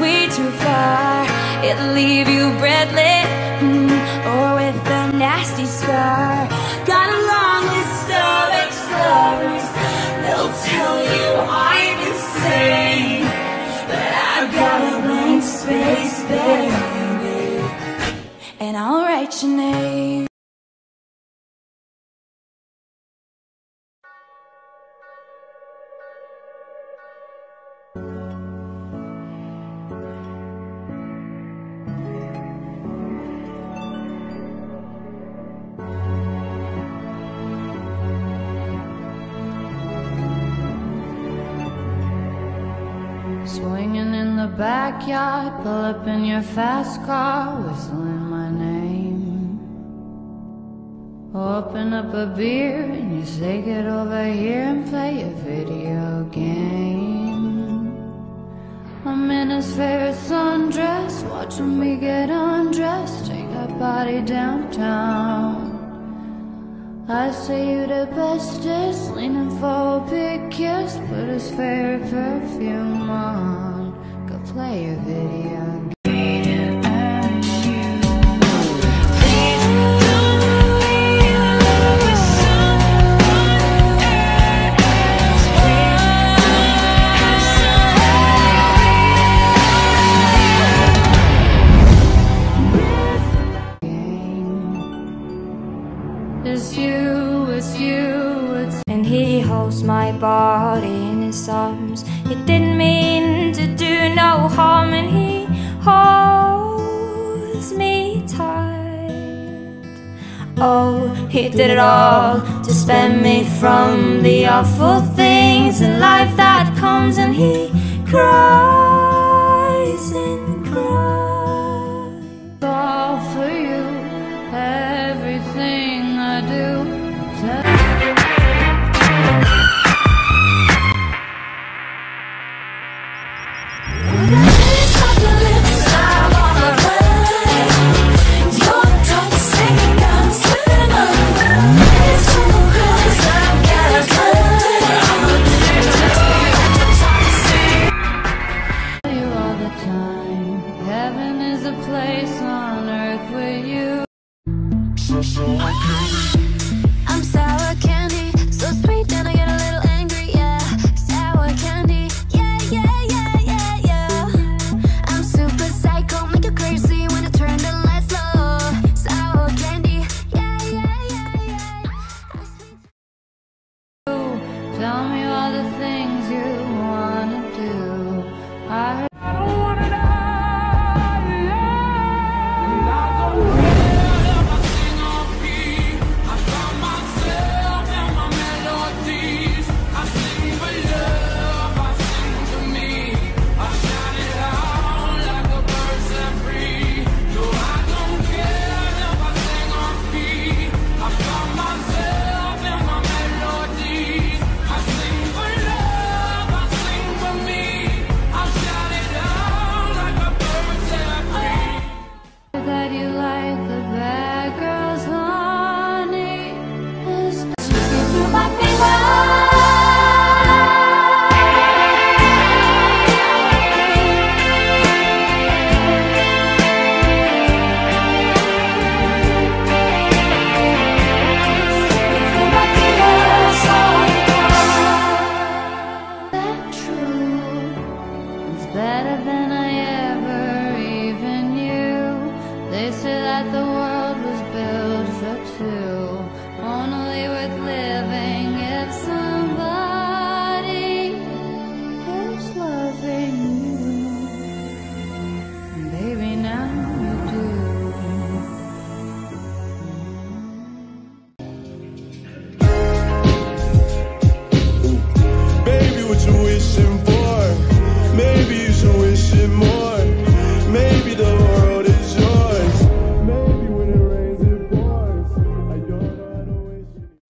way too far. It'll leave you breathless mm, Or with a nasty scar. Got a long list of ex-lovers They'll tell you I'm insane But I've got a blank space, baby. And I'll write your name. Backyard, pull up in your fast car, whistling my name. Open up a beer and you say get over here and play a video game. I'm in his favorite sundress, watching me get undressed, take that body downtown. I say you the bestest, leaning for a big kiss, put his favorite perfume on, play a video he holds my body in his arms. He didn't mean to do no harm, and he holds me tight. Oh, he did it all to spend me from the awful things in life that comes, and he cries and cries. all for you. Everything I do. Place on earth with you. that the world was built for two, only worth living if somebody is loving you. Baby, now you do. Baby, what you wishing for? Maybe you should wish it more.